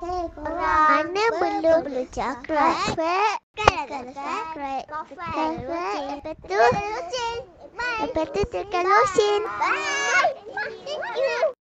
Mana belum belum? Tekan subscribe. Tekan like. Lepas tu. Lepas tu tekan losin. Bye. Thank you.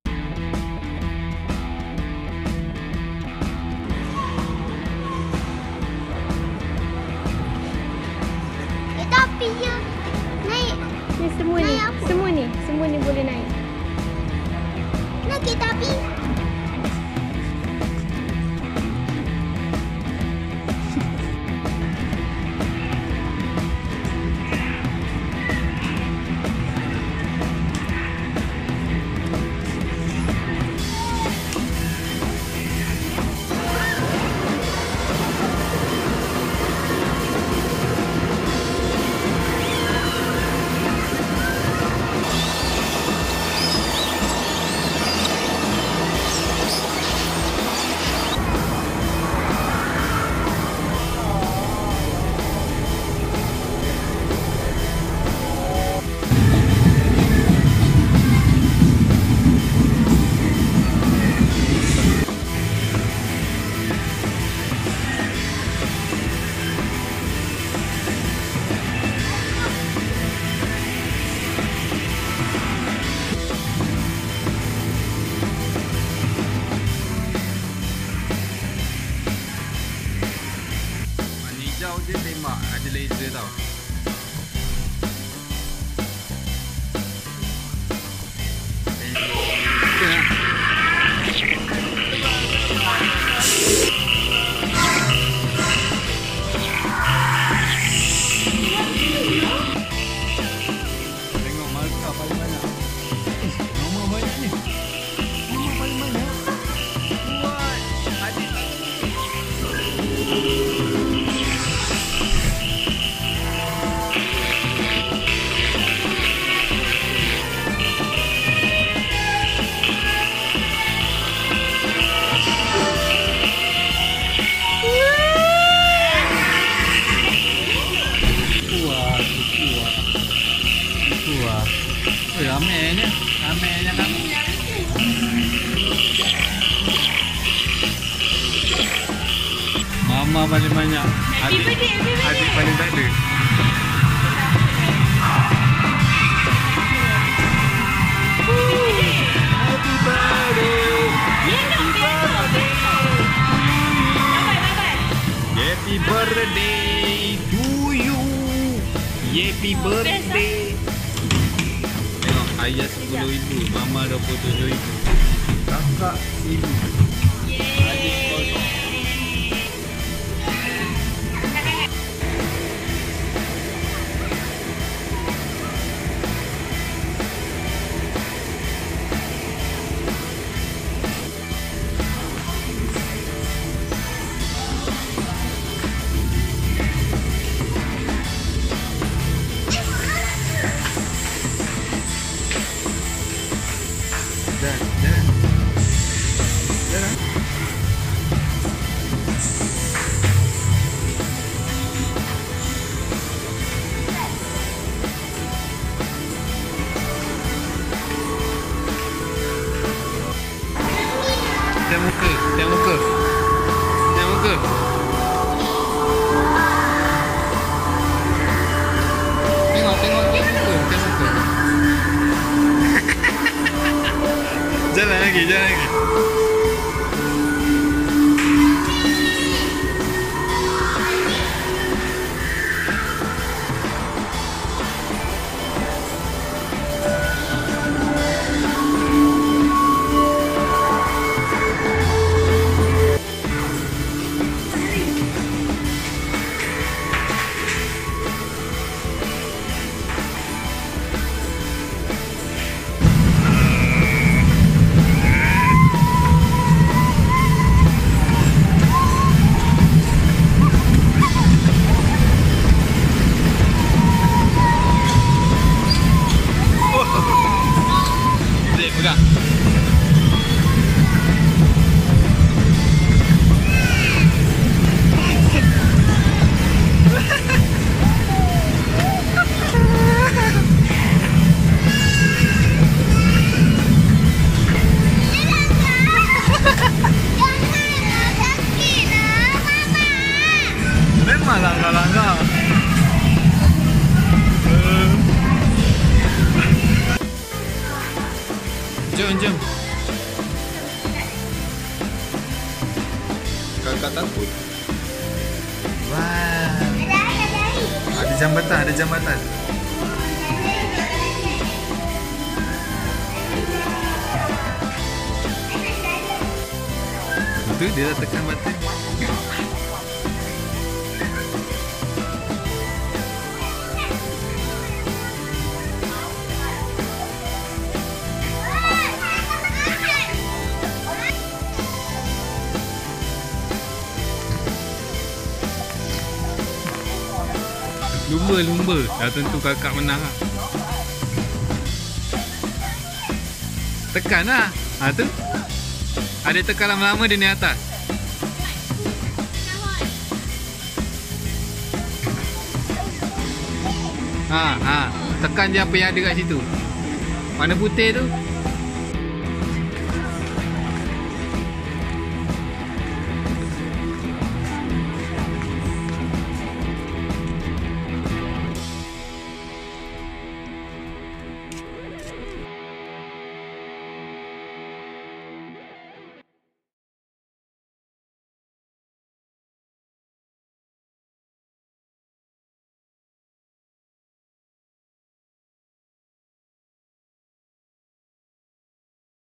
Mama paling banyak. Adik adik, tak ada Adik paling tak ada. Happy birthday. To you. Happy birthday. Tengok ayah 10 ibu Mama 27 ibu Kakak ibu. Tengok muka. Tengok, tengok, tengok muka, tengok muka. Jalan Memang langgar-langgar. Eh. Jom, jom. Kakak takut. Wah. Ada jambatan, ada jambatan. Tu dia dah tekan Lumba-lumba Dah tentu kakak menang. Lah Tekan lah. Ha tu. Ada tekan lama-lama dia ni atas. Ha ha. Tekan je apa yang ada kat situ. Warna putih tu